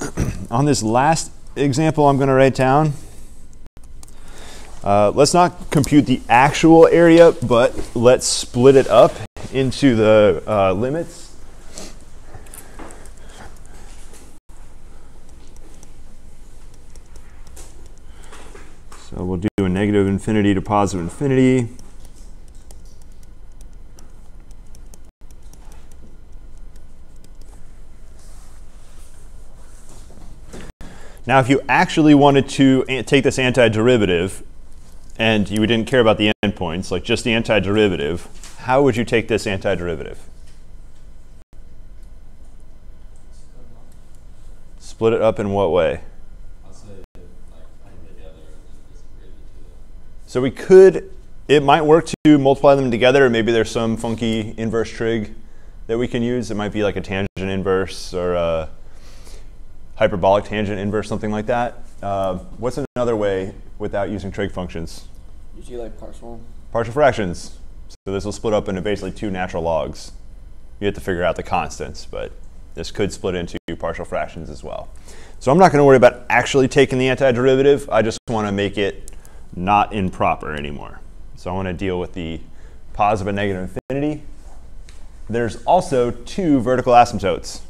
on this last example I'm going to write down, uh, let's not compute the actual area, but let's split it up into the uh, limits. So we'll do a negative infinity to positive infinity. Now, if you actually wanted to take this antiderivative and you didn't care about the endpoints, like just the antiderivative, how would you take this antiderivative? Split it up in what way? So we could, it might work to multiply them together, maybe there's some funky inverse trig that we can use. It might be like a tangent inverse or a hyperbolic tangent inverse, something like that. Uh, what's another way without using trig functions? Usually like partial. Partial fractions. So this will split up into basically two natural logs. You have to figure out the constants, but this could split into partial fractions as well. So I'm not going to worry about actually taking the antiderivative. I just want to make it not improper anymore. So I want to deal with the positive and negative infinity. There's also two vertical asymptotes,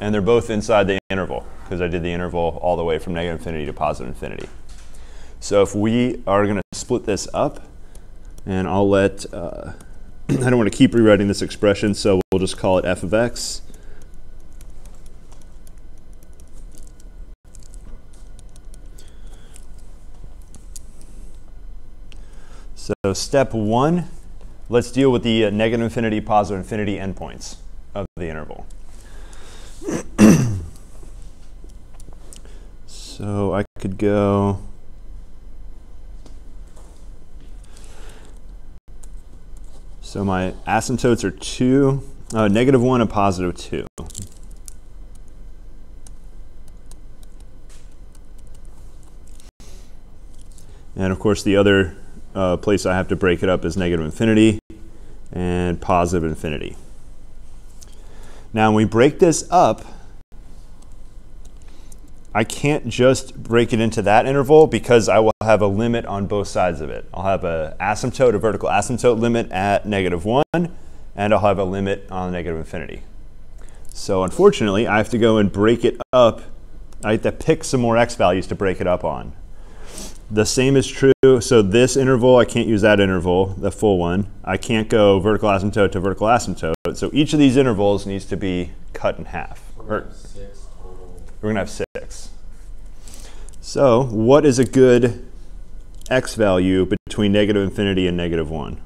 and they're both inside the interval because I did the interval all the way from negative infinity to positive infinity. So if we are going to split this up, and I'll let, uh, I don't want to keep rewriting this expression, so we'll just call it f of x. So step one, let's deal with the uh, negative infinity, positive infinity endpoints of the interval. so I could go So my asymptotes are 2, uh, negative 1 and positive 2. And of course the other uh, place I have to break it up is negative infinity and positive infinity. Now when we break this up, I can't just break it into that interval because I will have a limit on both sides of it. I'll have an asymptote, a vertical asymptote limit at negative 1, and I'll have a limit on negative infinity. So unfortunately, I have to go and break it up. I have to pick some more x values to break it up on. The same is true. So this interval, I can't use that interval, the full one. I can't go vertical asymptote to vertical asymptote. So each of these intervals needs to be cut in half. We're going to have six. So what is a good x value between negative infinity and negative 1?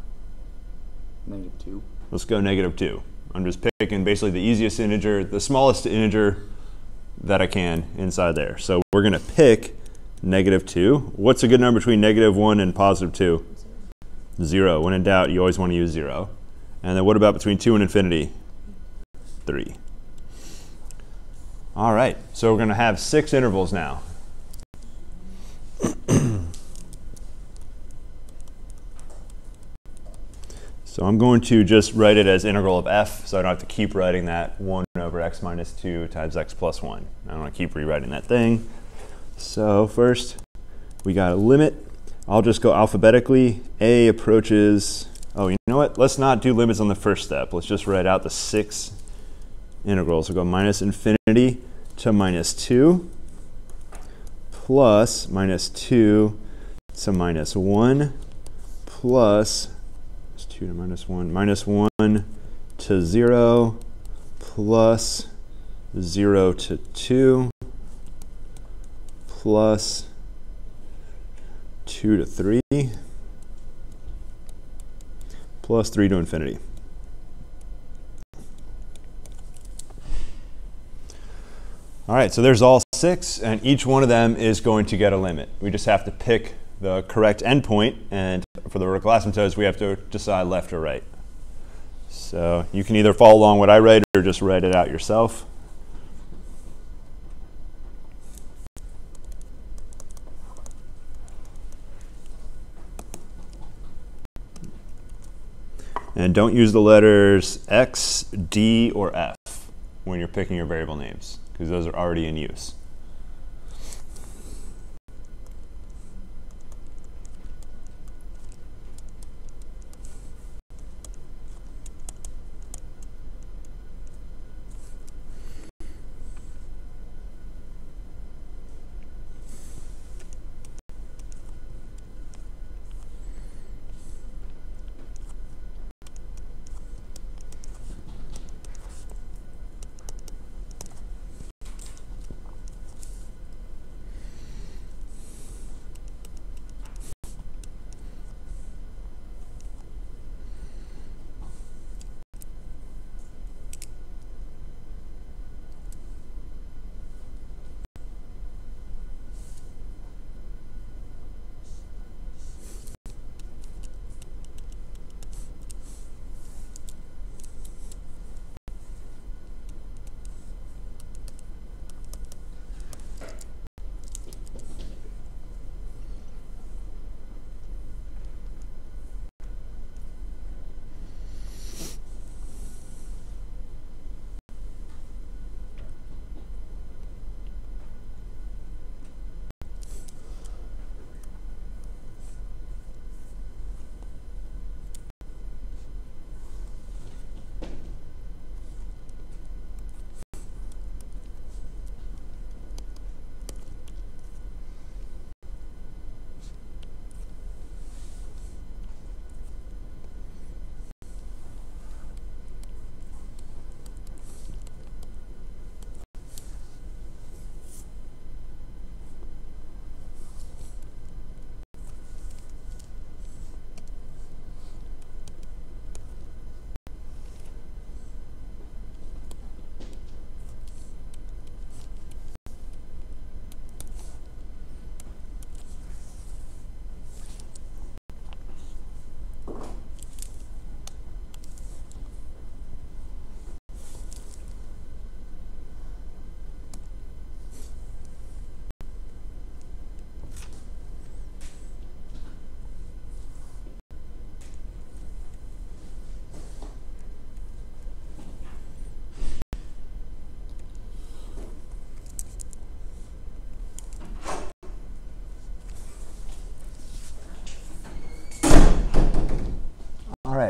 Negative 2. Let's go negative 2. I'm just picking basically the easiest integer, the smallest integer that I can inside there. So we're going to pick negative 2. What's a good number between negative 1 and positive 2? 0. When in doubt, you always want to use 0. And then what about between 2 and infinity? 3. All right, so we're going to have six intervals now. so I'm going to just write it as integral of f, so I don't have to keep writing that 1 over x minus 2 times x plus 1. I don't want to keep rewriting that thing. So first, we got a limit. I'll just go alphabetically. A approaches, oh, you know what? Let's not do limits on the first step. Let's just write out the six integrals. We'll go minus infinity to minus 2 plus minus 2 to minus 1 plus 2 to minus 1 minus 1 to 0 plus 0 to 2 plus 2 to 3 plus 3 to infinity. All right, so there's all six, and each one of them is going to get a limit. We just have to pick the correct endpoint, and for the vertical asymptotes, we have to decide left or right. So you can either follow along what I write or just write it out yourself. And don't use the letters X, D, or F when you're picking your variable names because those are already in use.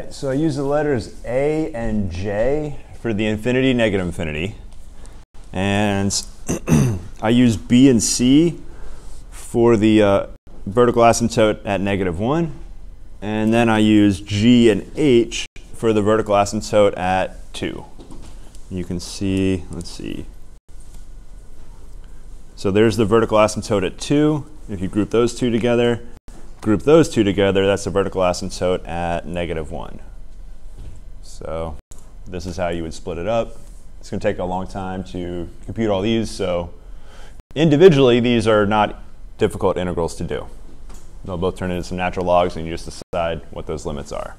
Right, so I use the letters A and J for the infinity, negative infinity. And I use B and C for the uh, vertical asymptote at negative 1. And then I use G and H for the vertical asymptote at 2. You can see, let's see. So there's the vertical asymptote at 2. If you group those two together, group those two together, that's a vertical asymptote at negative 1. So this is how you would split it up. It's going to take a long time to compute all these, so individually, these are not difficult integrals to do. They'll both turn into some natural logs, and you just decide what those limits are.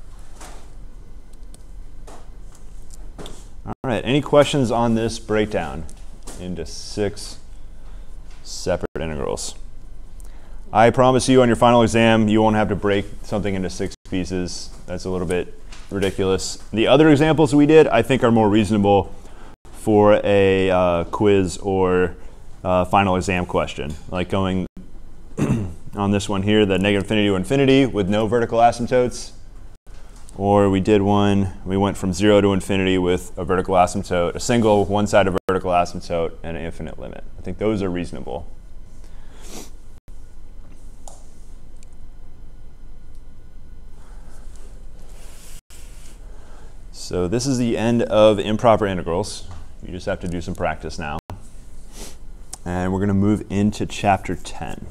All right, any questions on this breakdown into six separate integrals? I promise you on your final exam, you won't have to break something into six pieces. That's a little bit ridiculous. The other examples we did, I think, are more reasonable for a uh, quiz or uh, final exam question. Like going on this one here, the negative infinity to infinity with no vertical asymptotes. Or we did one, we went from zero to infinity with a vertical asymptote, a single one-sided vertical asymptote, and an infinite limit. I think those are reasonable. So this is the end of improper integrals. You just have to do some practice now. And we're going to move into chapter 10.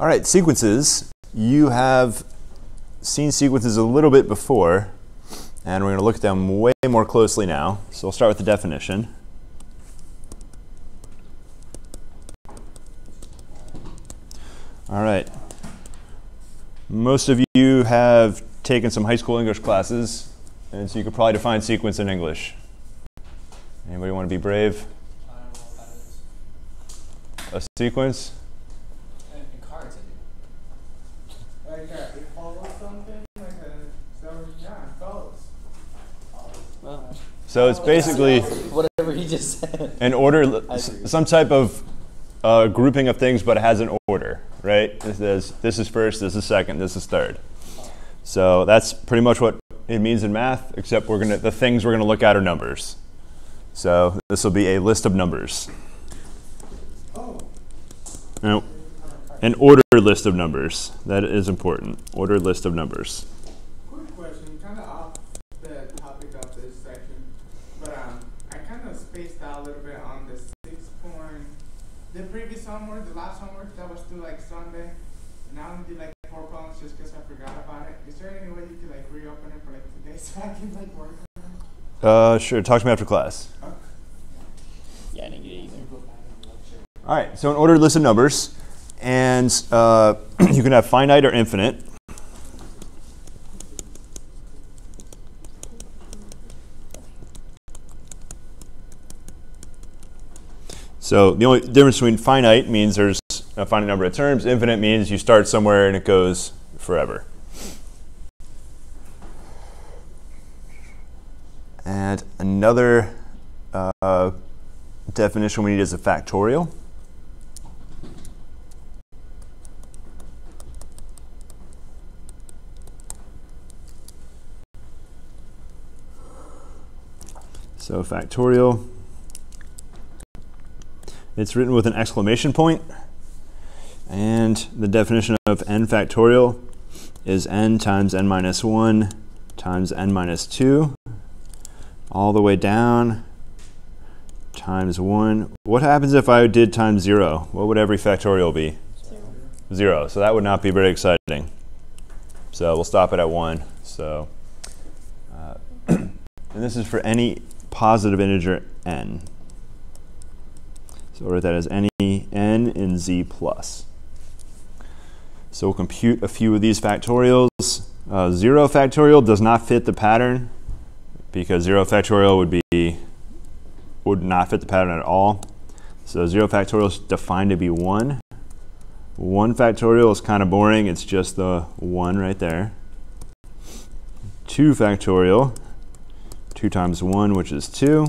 All right, sequences. You have seen sequences a little bit before, and we're going to look at them way more closely now. So we'll start with the definition. All right. Most of you have taken some high school English classes, and so you could probably define sequence in English. Anybody want to be brave? A sequence? In, in cards, I do. Like a, it follows something, like a, so yeah, it follows. Well, So it's basically whatever he just said. an order, I s- agree. some type of uh, grouping of things, but it has an order, right? This is, this is first, this is second, this is third. So that's pretty much what it means in math, except we're gonna the things we're gonna look at are numbers. So this will be a list of numbers. Oh, No, an order list of numbers. That is important. Order list of numbers. quick question, kind of off the topic of this section, but um, I kind of spaced out a little bit on the six point, the previous homework, the last homework that was due like Sunday. And I only did like four problems just because I forgot about it. Is there any way you could like reopen it for like today so I can like work on it? Uh, sure. Talk to me after class. Yeah, I didn't get it either. All right. So an ordered list of numbers, and uh, you can have finite or infinite. So the only difference between finite means there's a finite number of terms. Infinite means you start somewhere and it goes forever. And another uh, definition we need is a factorial. So factorial, it's written with an exclamation point, and the definition of n factorial is n times n minus 1 times n minus 2 all the way down times 1. What happens if I did times 0? What would every factorial be? 0. So that would not be very exciting. So we'll stop it at 1. So, uh, and this is for any positive integer n. So write that as any n in z plus. So we'll compute a few of these factorials. Uh, 0 factorial does not fit the pattern because 0 factorial would be would not fit the pattern at all. So 0 factorial is defined to be 1. 1 factorial is kind of boring. It's just the 1 right there. 2 factorial, 2 times 1, which is 2.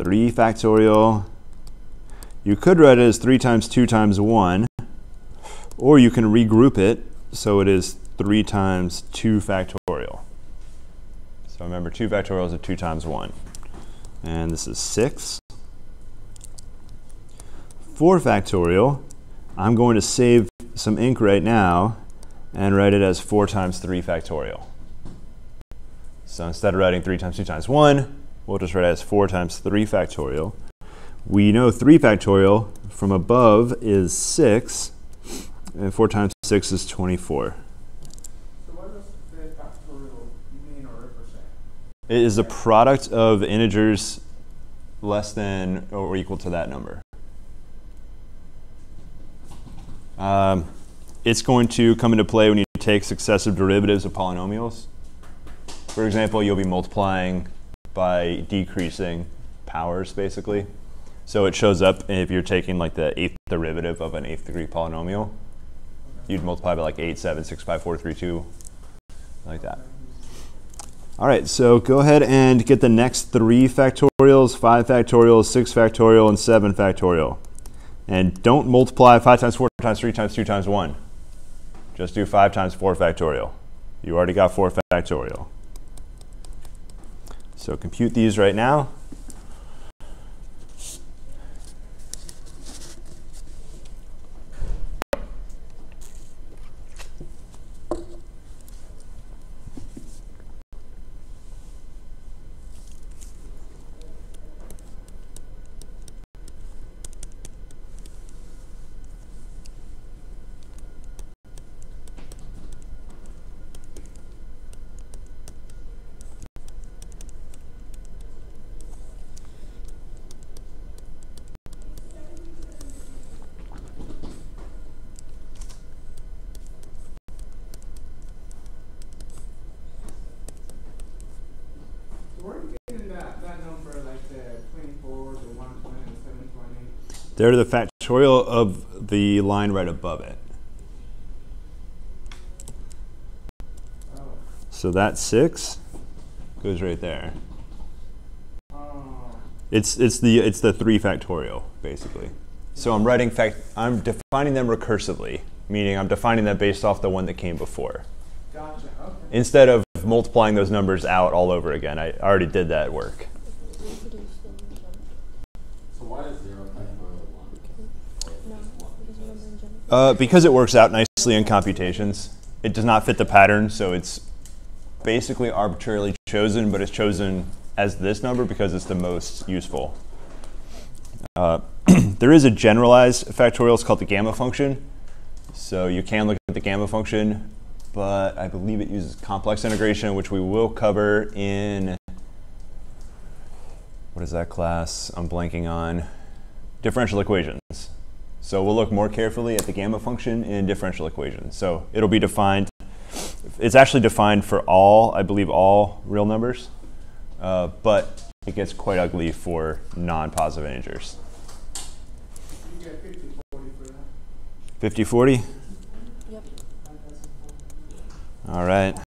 3 factorial, you could write it as 3 times 2 times 1, or you can regroup it so it is 3 times 2 factorial. So remember, 2 factorial is 2 times 1. And this is 6. 4 factorial, I'm going to save some ink right now and write it as 4 times 3 factorial. So instead of writing 3 times 2 times 1, we'll just write it as 4 times 3 factorial. We know 3 factorial from above is 6, and 4 times 6 is 24. So what does the factorial mean or represent? It is the product of integers less than or equal to that number. Um, it's going to come into play when you take successive derivatives of polynomials. For example, you'll be multiplying by decreasing powers, basically. So it shows up if you're taking like the eighth derivative of an eighth degree polynomial. You'd multiply by like 8, 7, 6, 5, 4, 3, 2, like that. All right, so go ahead and get the next three factorials, 5 factorial, 6 factorial, and 7 factorial. And don't multiply 5 times 4 times 3 times 2 times 1. Just do 5 times 4 factorial. You already got 4 factorial. So compute these right now. They're the factorial of the line right above it. So that 6 goes right there. It's it's the it's the 3 factorial basically. So I'm writing fact I'm defining them recursively, meaning I'm defining them based off the one that came before. Gotcha. Okay. Instead of multiplying those numbers out all over again. I already did that work. So why is zero factorial one? Uh, because it works out nicely in computations, it does not fit the pattern, so it's basically arbitrarily chosen, but it's chosen as this number because it's the most useful. Uh, there is a generalized factorial, it's called the gamma function. So you can look at the gamma function, but I believe it uses complex integration, which we will cover in, what is that class? I'm blanking on. Differential equations. So we'll look more carefully at the gamma function in differential equations. So it'll be defined, it's actually defined for all, I believe all real numbers, uh, but it gets quite ugly for non-positive integers. You 50 40 50, 40? Yep. All right.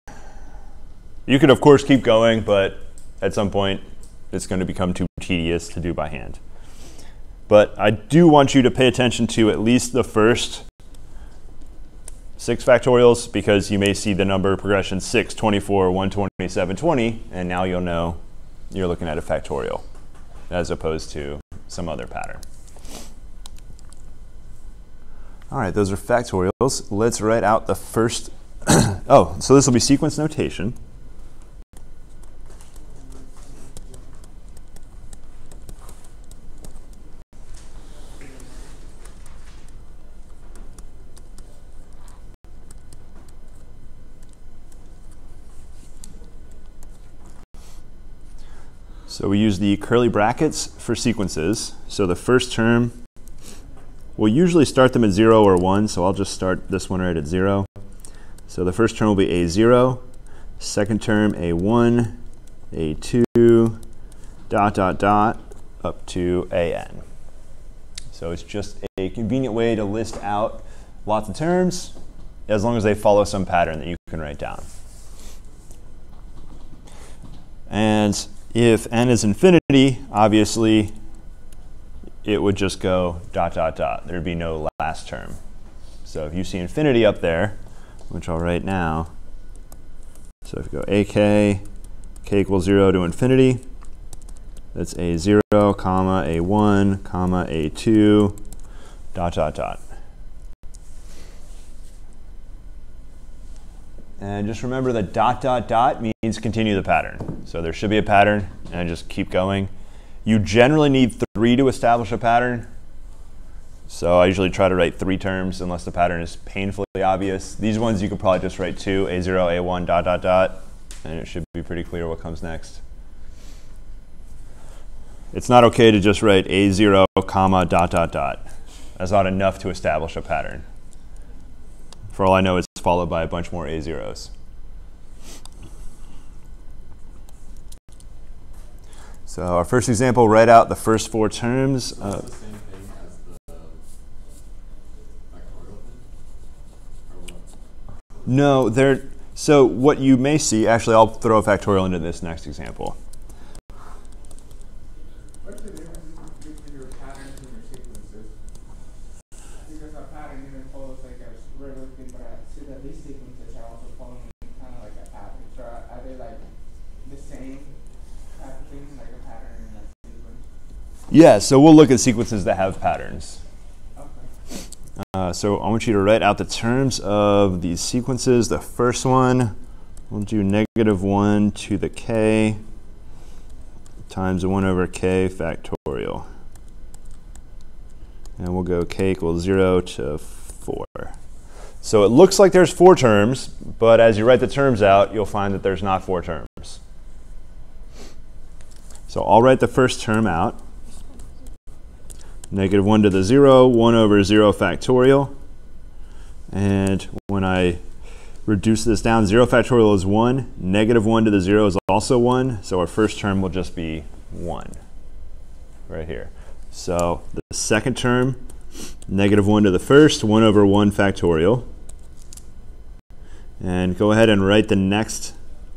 You could, of course, keep going, but at some point, it's going to become too tedious to do by hand. But I do want you to pay attention to at least the first six factorials because you may see the number progression 6, 24, 127, 20, and now you'll know you're looking at a factorial as opposed to some other pattern. All right, those are factorials. Let's write out the first. oh, so this will be sequence notation. So we use the curly brackets for sequences. So the first term, we'll usually start them at 0 or 1, so I'll just start this one right at 0. So the first term will be A0, second term A1, A2, dot, dot, dot, up to AN. So it's just a convenient way to list out lots of terms as long as they follow some pattern that you can write down. And if n is infinity, obviously it would just go dot, dot, dot. There'd be no last term. So if you see infinity up there, which I'll write now, so if you go ak, k equals 0 to infinity, that's a0, comma, a1, comma, a2, dot, dot, dot. And just remember that dot, dot, dot means continue the pattern. So there should be a pattern and just keep going. You generally need three to establish a pattern. So I usually try to write three terms unless the pattern is painfully obvious. These ones you could probably just write two, A0, A1, dot, dot, dot, and it should be pretty clear what comes next. It's not okay to just write A0, comma, dot, dot, dot. That's not enough to establish a pattern. For all I know, it's followed by a bunch more A0s. So our first example, write out the first four terms. Uh, the same thing as the factorial thing? Or what? no, they're, so what you may see, actually I'll throw a factorial into this next example. What's the difference between your patterns and your sequences? Because a pattern even follows like a regular thing, but I see that these sequences are also following kind of like a pattern. So are, are they like the same type of thing, like a pattern and a sequence? Yeah, so we'll look at sequences that have patterns. Okay. Uh, so I want you to write out the terms of these sequences. The first one, we'll do negative 1 to the k times 1 over k factorial. And we'll go k equals 0 to 4. So it looks like there's four terms, but as you write the terms out, you'll find that there's not four terms. So I'll write the first term out. Negative 1 to the 0, 1 over 0 factorial. And when I reduce this down, 0 factorial is 1. Negative 1 to the 0 is also 1. So our first term will just be 1 right here. So the second term, negative 1 to the first, 1 over 1 factorial. And go ahead and write the next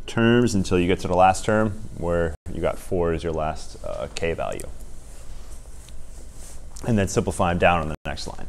terms until you get to the last term where you got 4 as your last uh, k value. And then simplify them down on the next line.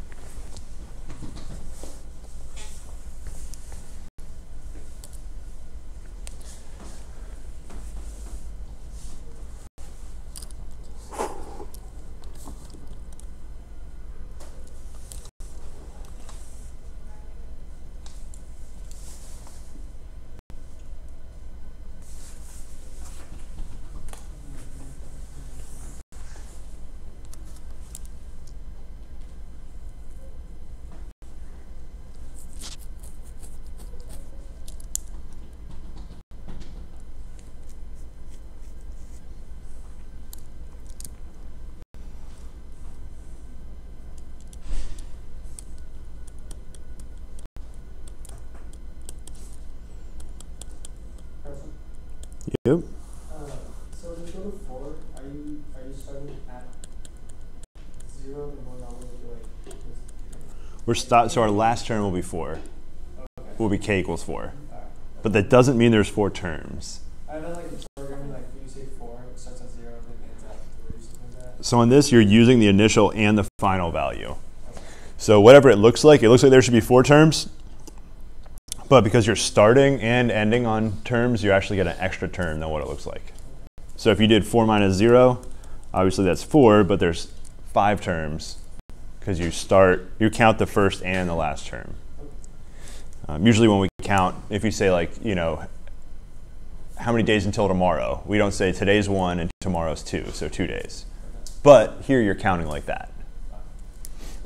Carson, Yep. uh, so when you go to four, are you are you starting at zero and going all the way to like this? We're sto- so our last term will be 4. Okay. Will be k equals 4. Alright. But that doesn't mean there's four terms. I know like programming, like you say four, it starts at zero and then ends at three, something like that. So on this, you're using the initial and the final value. So whatever it looks like, it looks like there should be four terms. But because you're starting and ending on terms, you actually get an extra term than what it looks like. So if you did 4 minus 0, obviously that's 4, but there's five terms because you start, you count the first and the last term. Um, usually when we count, if you say like, you know, how many days until tomorrow, we don't say today's one and tomorrow's two, so two days. But here you're counting like that.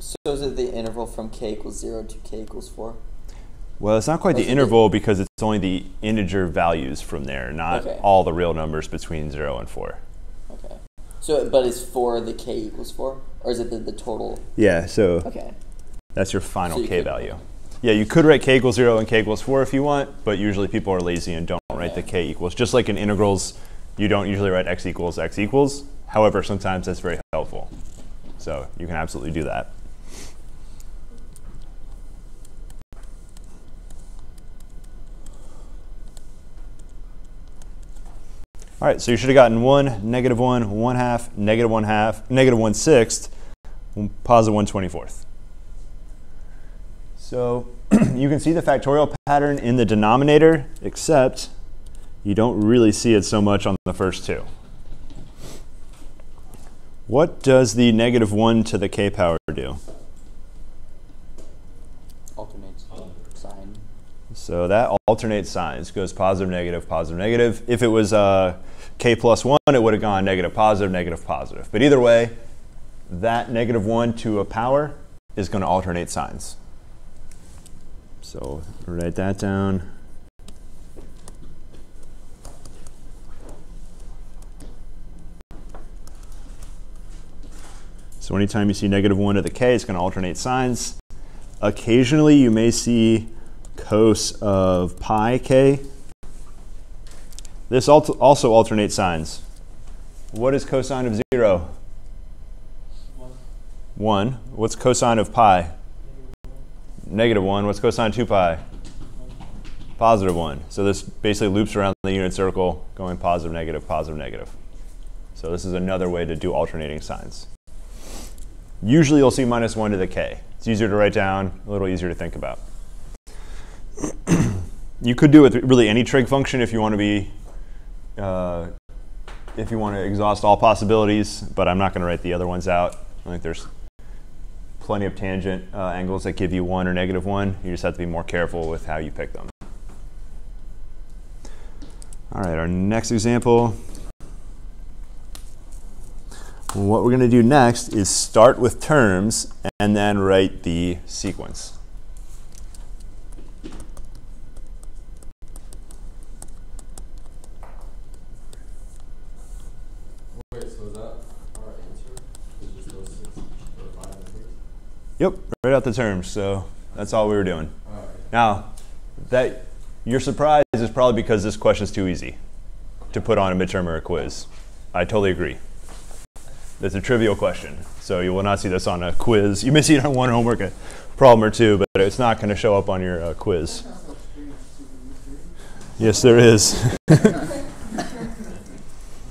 So is it the interval from k equals zero to k equals four? Well, it's not quite the What's the- interval because it's only the integer values from there, not Okay. all the real numbers between 0 and 4. Okay. So, but is four the k equals four, or is it the, the total? Yeah, so Okay. that's your final So you k could- value. Yeah, you could write k equals 0 and k equals 4 if you want, but usually people are lazy and don't write the k equals. Just like in integrals, you don't usually write x equals x equals. However, sometimes that's very helpful. So you can absolutely do that. All right, so you should have gotten 1, negative 1, 1 half, negative 1 half, negative 1 sixth, positive 1 24th. So you can see the factorial pattern in the denominator, except you don't really see it so much on the first two. What does the negative 1 to the k power do? Alternates sign. So that alternates signs, goes positive, negative, positive, negative. If it was uh, k plus 1, it would have gone negative, positive, negative, positive. But either way, that negative 1 to a power is going to alternate signs. So write that down. So anytime you see negative 1 to the k, it's going to alternate signs. Occasionally, you may see cos of pi k. This also alternates signs. What is cosine of 0? One, 1. What's cosine of pi? negative one, Negative What's cosine of 2 pi? Positive 1. So this basically loops around the unit circle going positive, negative, positive, negative. So this is another way to do alternating signs. Usually you'll see minus 1 to the k. It's easier to write down, a little easier to think about. you could do it with really any trig function if you want to be, uh, if you want to exhaust all possibilities, but I'm not going to write the other ones out. I think there's plenty of tangent uh, angles that give you 1 or negative 1. You just have to be more careful with how you pick them. All right, our next example. What we're going to do next is start with terms and then write the sequence. Wait, so is that our answer? Is just those six or five and six? Yep, right out the terms. So that's all we were doing. Alright. Now, that your surprise is probably because this question's too easy to put on a midterm or a quiz. I totally agree. It's a trivial question. So you will not see this on a quiz. You may see it on one homework uh, problem or two, but it's not going to show up on your uh, quiz. Yes, there is.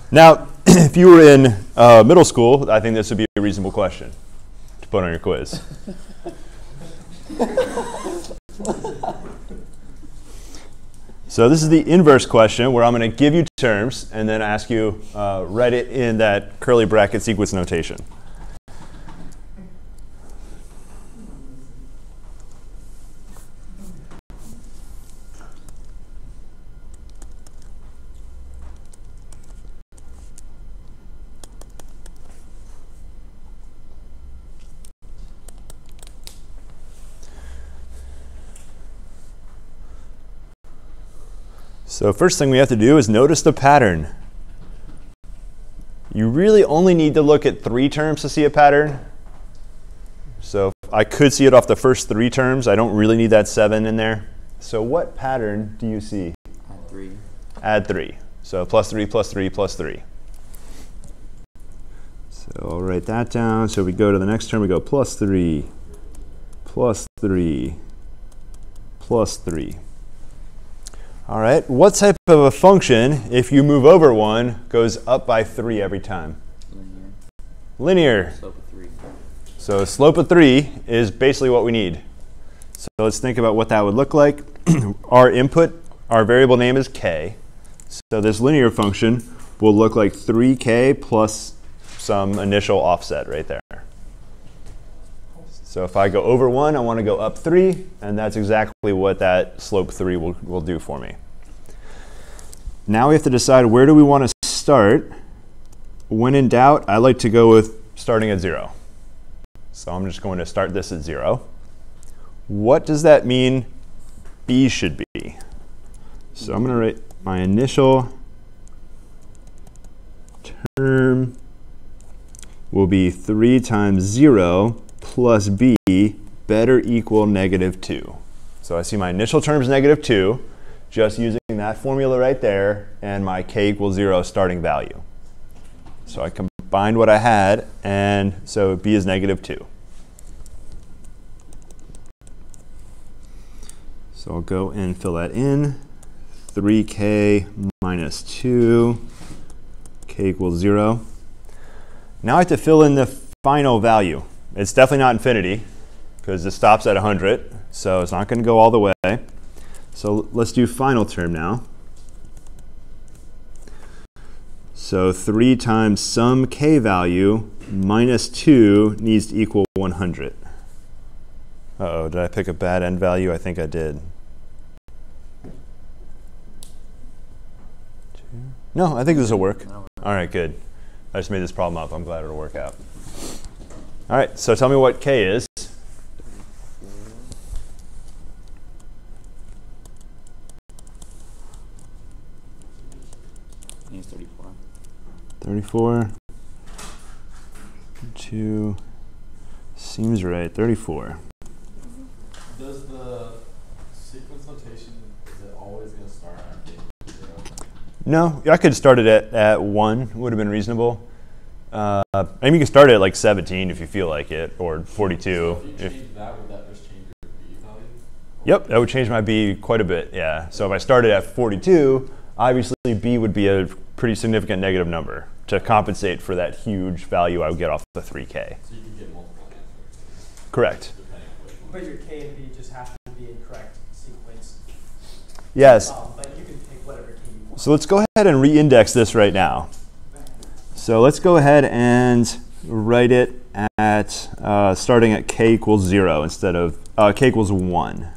now, if you were in uh, middle school, I think this would be a reasonable question put on your quiz. So this is the inverse question where I'm going to give you terms and then ask you uh, write it in that curly bracket sequence notation. So first thing we have to do is notice the pattern. You really only need to look at three terms to see a pattern. So I could see it off the first three terms. I don't really need that seven in there. So what pattern do you see? Add three. Add three. So plus three, plus three, plus three. So I'll write that down. So we go to the next term, we go plus three, plus three, plus three. All right, what type of a function, if you move over one, goes up by three every time? Linear. Linear. Slope of three. So slope of three is basically what we need. So let's think about what that would look like. our input, our variable name is k. So this linear function will look like 3k plus some initial offset right there. So if I go over 1, I want to go up 3, and that's exactly what that slope 3 will, will do for me. Now we have to decide where do we want to start. When in doubt, I like to go with starting at 0. So I'm just going to start this at 0. What does that mean b should be? So I'm going to write my initial term will be 3 times 0 plus b better equal negative 2. So I see my initial term is negative 2, just using that formula right there, and my k equals 0 starting value. So I combined what I had, and so b is negative 2. So I'll go and fill that in. 3k minus 2, k equals 0. Now I have to fill in the final value. It's definitely not infinity because this stops at 100, so it's not going to go all the way. So let's do final term now. So 3 times some k value minus 2 needs to equal 100. Uh-oh, did I pick a bad end value? I think I did. No, I think this will work. All right, good. I just made this problem up. I'm glad it'll work out. All right, so tell me what k is. I it's 34. 34. 2. Seems right. 34. Does the sequence notation, is it always going to start at zero? No, I could start it at, at 1. Would have been reasonable. Uh, I mean, you can start at like 17 if you feel like it, or 42. So if you If, that, would that just change your b value? yep, that would change my b quite a bit, yeah. So if I started at 42, obviously b would be a pretty significant negative number to compensate for that huge value I would get off the 3k. So you can get multiple answers, Correct. depending on which one. But your K and B just have to be in correct sequence. Yes. Um, but you can pick whatever K you want. So let's go ahead and re-index this right now. So let's go ahead and write it at uh, starting at k equals 0 instead of uh, k equals 1.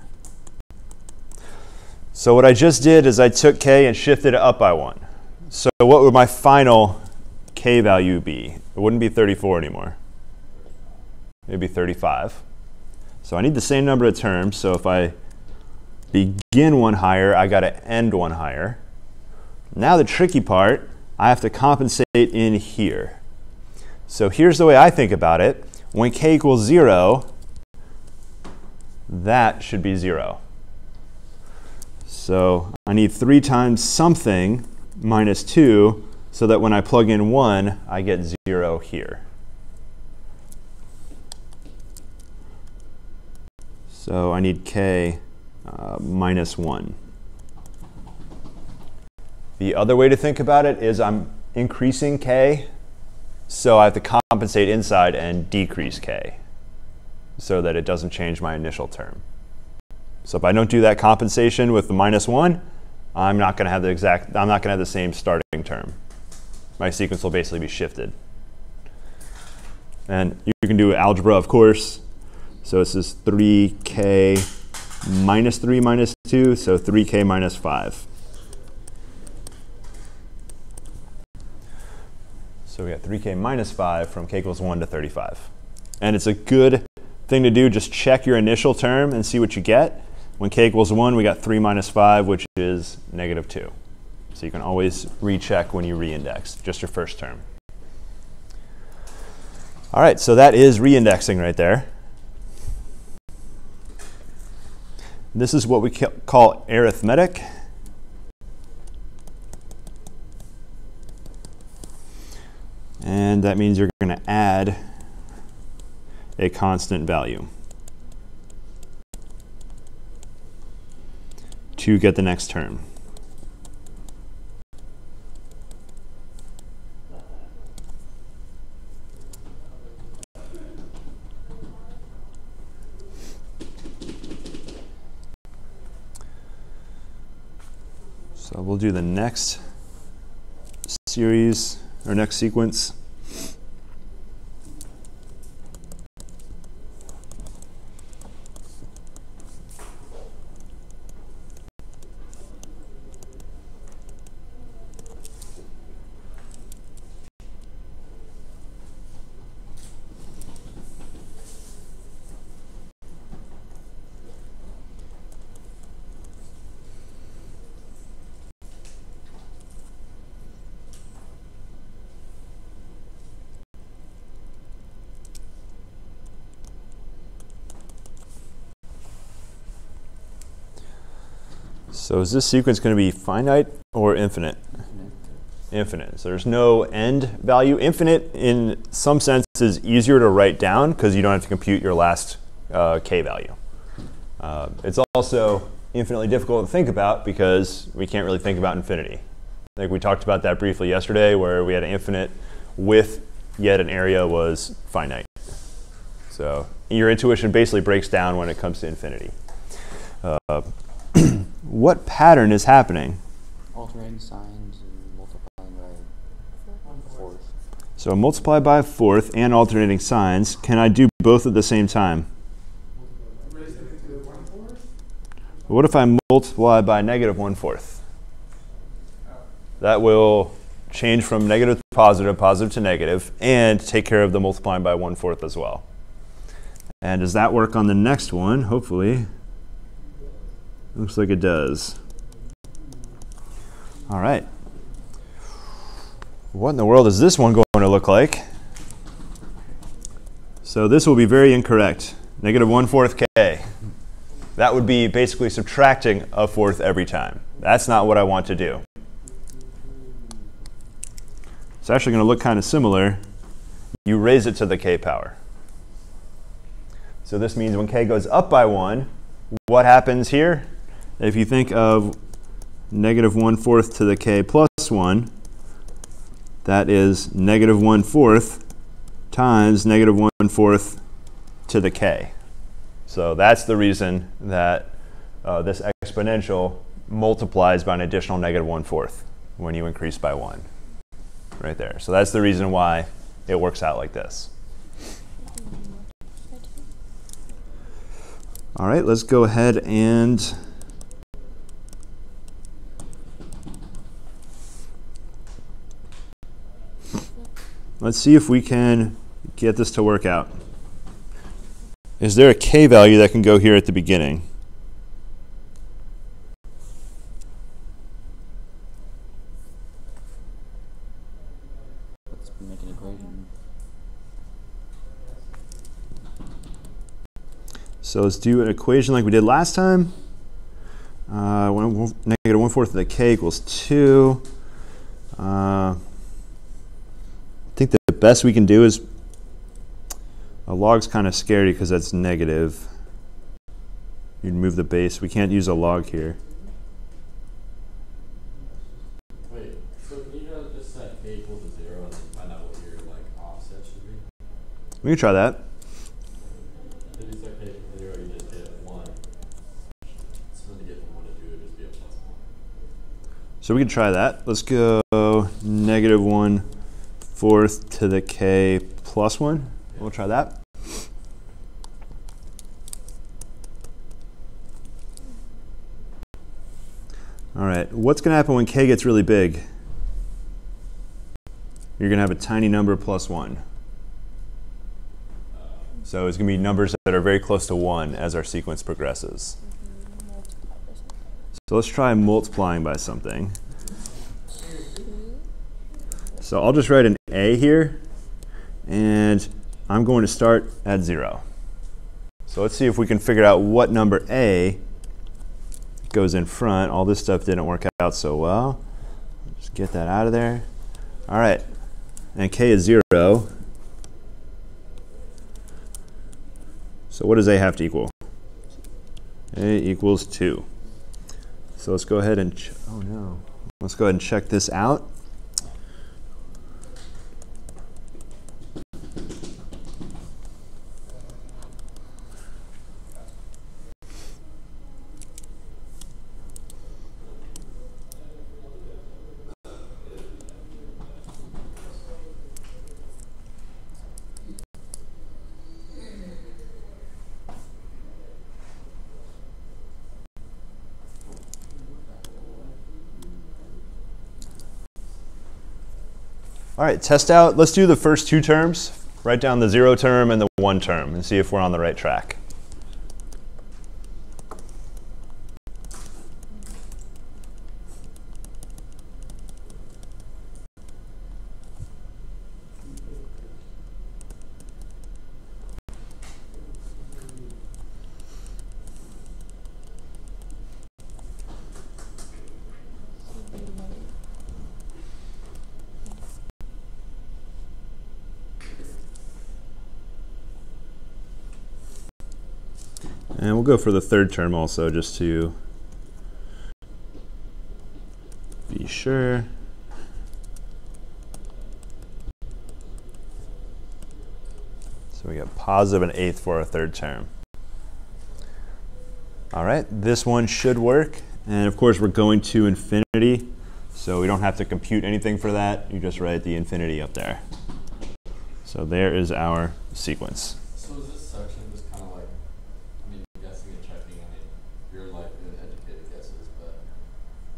So what I just did is I took k and shifted it up by 1. So what would my final k value be? It wouldn't be 34 anymore. It would be 35. So I need the same number of terms. So if I begin one higher, I got to end one higher. Now the tricky part, I have to compensate in here. So here's the way I think about it. When k equals 0, that should be 0. So I need 3 times something minus 2. so that when I plug in 1, I get 0 here. So I need k uh, minus 1. The other way to think about it is I'm increasing k, so I have to compensate inside and decrease k so that it doesn't change my initial term. So if I don't do that compensation with the minus 1, I'm not going to have the exact, I'm not going to have the same starting term. My sequence will basically be shifted. And you can do algebra, of course. So this is 3k minus 3 minus 2, so 3k minus 5. So we got 3k minus 5 from k equals 1 to 35. And it's a good thing to do, just check your initial term and see what you get. When k equals 1, we got 3 minus 5, which is negative 2. So you can always recheck when you reindex, just your first term. All right, so that is reindexing right there. This is what we call arithmetic. And that means you're going to add a constant value to get the next term. So we'll do the next series or next sequence. So is this sequence going to be finite or infinite? Infinite. So there's no end value. Infinite, in some sense, is easier to write down because you don't have to compute your last uh, k value. Uh, it's also infinitely difficult to think about because we can't really think about infinity. I think we talked about that briefly yesterday where we had an infinite with yet an area was finite. So your intuition basically breaks down when it comes to infinity. Uh, what pattern is happening? Alternating signs and multiplying by fourth. So multiply by fourth and alternating signs. Can I do both at the same time? Raise it into one fourth. What if I multiply by negative one fourth? That will change from negative to positive, positive to negative, and take care of the multiplying by one fourth as well. And does that work on the next one? Hopefully. Looks like it does. All right. What in the world is this one going to look like? So this will be very incorrect. Negative one fourth k. That would be basically subtracting a fourth every time. That's not what I want to do. It's actually going to look kind of similar. You raise it to the k power. So this means when k goes up by 1, what happens here? If you think of negative 1 fourth to the k plus 1, that is negative 1 fourth times negative 1 fourth to the k. So that's the reason that uh, this exponential multiplies by an additional negative 1 fourth when you increase by 1. Right there. So that's the reason why it works out like this. All right, let's go ahead and Let's see if we can get this to work out. Is there a k value that can go here at the beginning? Let's make an equation. So let's do an equation like we did last time. Uh, one, one, negative 1 fourth of the k equals 2. Uh, best we can do is a log's kind of scary because that's negative. You'd move the base. We can't use a log here. Wait, so can you guys just set k equal to zero and find out what your like offset should be? We can try that. If you set k equal to zero, you just get one. So then to get from one to two, it'd just be a plus one. So we can try that. Let's go negative one fourth to the k plus one. We'll try that. All right, what's going to happen when k gets really big? You're going to have a tiny number plus one. So it's going to be numbers that are very close to one as our sequence progresses. So let's try multiplying by something. So I'll just write an a here, and I'm going to start at zero. So let's see if we can figure out what number a goes in front. All this stuff didn't work out so well. Just get that out of there. All right, and k is zero. So what does a have to equal? a equals two. So let's go ahead and, oh no. Let's go ahead and check this out. All right, test out. Let's do the first two terms. Write down the zero term and the one term and see if we're on the right track. And we'll go for the third term also, just to be sure. So we got positive an eighth for our third term. All right, this one should work. And of course, we're going to infinity, so we don't have to compute anything for that. You just write the infinity up there. So there is our sequence. So is this section just kind of like, I mean, guessing and checking, I mean, you're like good educated guesses, but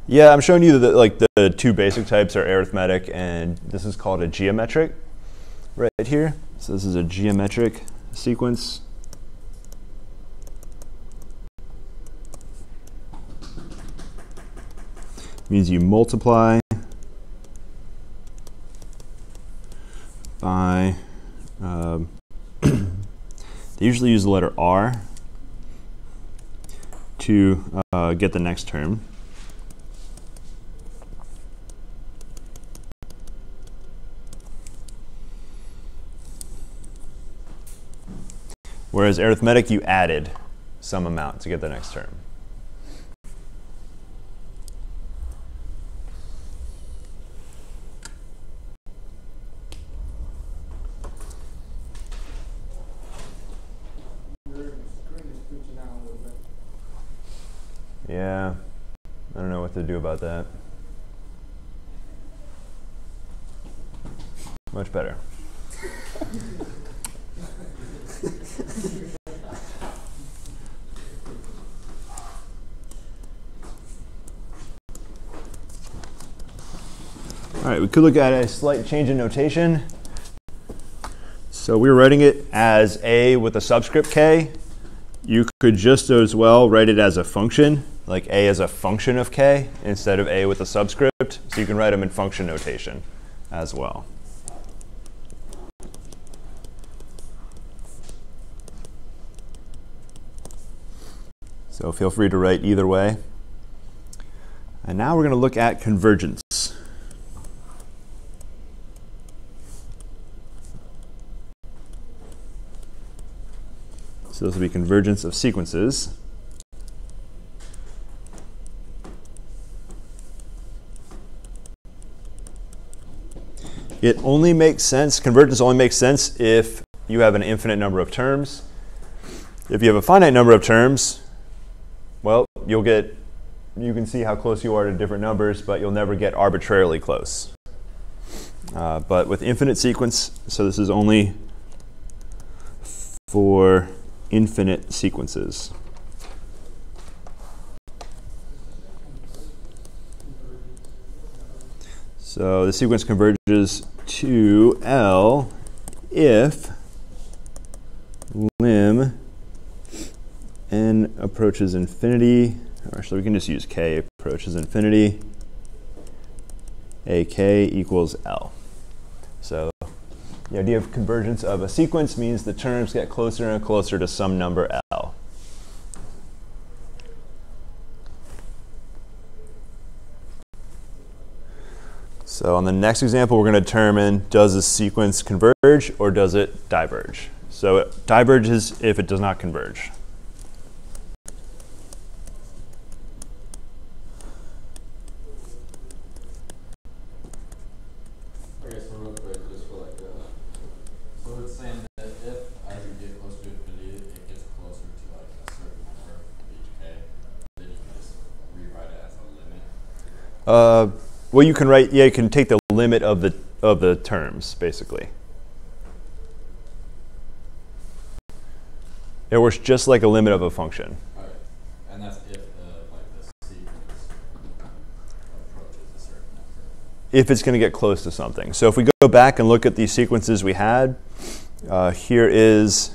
Yeah, I'm showing you that like the two basic types are arithmetic and this is called a geometric right here. So this is a geometric sequence. Means you multiply by, um, they usually use the letter R to uh, get the next term. Whereas arithmetic, you added some amount to get the next term. Yeah, I don't know what to do about that. Much better. All right, we could look at a slight change in notation. So we're writing it as a with a subscript k. You could just as well write it as a function, like a as a function of k instead of a with a subscript. So you can write them in function notation as well. So feel free to write either way. And now we're going to look at convergence. So this will be convergence of sequences. It only makes sense, convergence only makes sense if you have an infinite number of terms. If you have a finite number of terms, well, you'll get, you can see how close you are to different numbers, but you'll never get arbitrarily close. Uh, but with infinite sequence, so this is only for infinite sequences. So the sequence converges to L if lim n approaches infinity, or so we can just use k approaches infinity, ak equals L. The idea of convergence of a sequence means the terms get closer and closer to some number L. So on the next example, we're going to determine does a sequence converge or does it diverge? So it diverges if it does not converge. Okay, so real quick, just for like, uh, so it's saying that if as you get closer to infinity, it gets closer to like a certain number of each k, then you can just rewrite it as a limit. Uh, well, you can write, yeah, you can take the limit of the, of the terms, basically. It works just like a limit of a function. Alright, and that's if the, like, the approaches a certain number. if it's going to get close to something. So if we go back and look at these sequences we had, uh, here is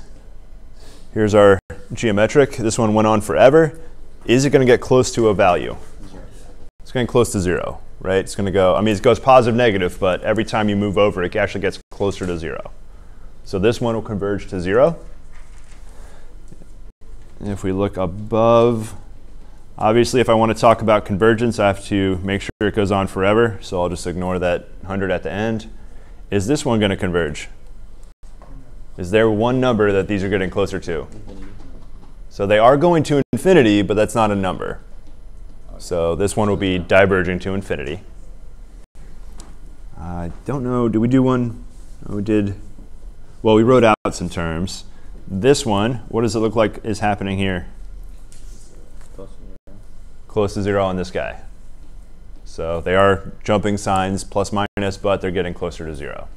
here's our geometric. This one went on forever. Is it going to get close to a value? It's getting close to zero, right? It's going to go. I mean, it goes positive, negative, but every time you move over, it actually gets closer to zero. So this one will converge to zero. And if we look above, Obviously, if I want to talk about convergence, I have to make sure it goes on forever. So I'll just ignore that 100 at the end. Is this one going to converge? Is there one number that these are getting closer to? So they are going to infinity, but that's not a number. So this one will be diverging to infinity. I don't know. Did we do one? Oh, we did. Well, we wrote out some terms. This one, what does it look like is happening here? close to zero Close to zero on this guy. So they are jumping signs plus minus, but they're getting closer to zero.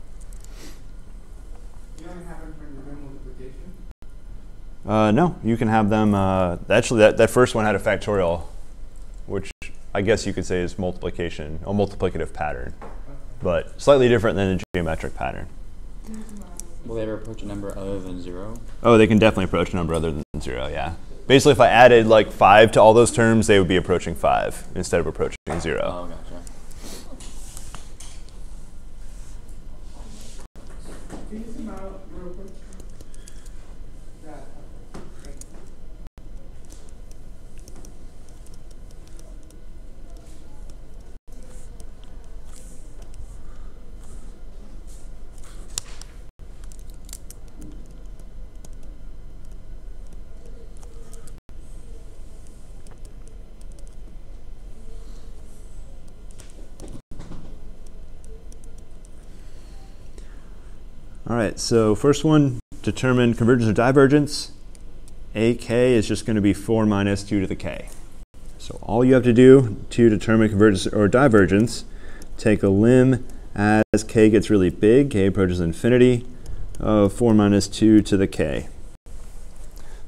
You only have them for the rim multiplication. Uh, no, you can have them. Uh, actually, that, that first one had a factorial, which I guess you could say is multiplication, a multiplicative pattern, but slightly different than the geometric pattern. Will they ever approach a number other than zero? Oh, they can definitely approach a number other than zero, yeah. Basically, if I added like five to all those terms, they would be approaching five instead of approaching zero. Oh, gotcha. Can you zoom out real quick? That. thank you. All right, so first one, determine convergence or divergence. AK is just going to be 4 minus 2 to the k. So all you have to do to determine convergence or divergence, take a lim as k gets really big, k approaches infinity, of 4 minus 2 to the k.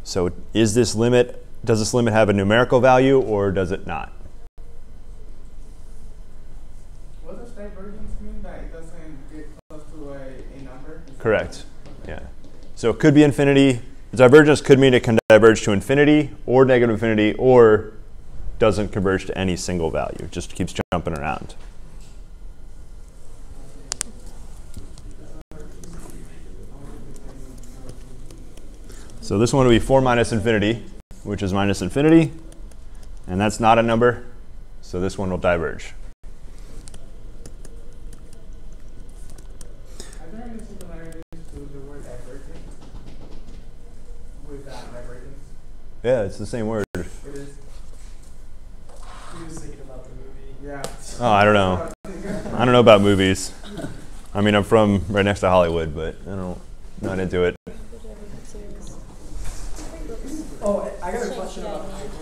So is this limit, does this limit have a numerical value or does it not? What does divergence mean? That it doesn't get close to a, a number? Correct. Yeah. So it could be infinity. Divergence could mean it can diverge to infinity or negative infinity or doesn't converge to any single value. It just keeps jumping around. So this one will be 4 minus infinity, which is minus infinity. And that's not a number. So this one will diverge. Are there any similarities to the word divergent? with uh, vibrations? Yeah, it's the same word. It is. He was thinking about the movie. Yeah. Oh, I don't know. I don't know about movies. I mean, I'm from right next to Hollywood, but I don't, not into it. Oh, I I got a question about April, please.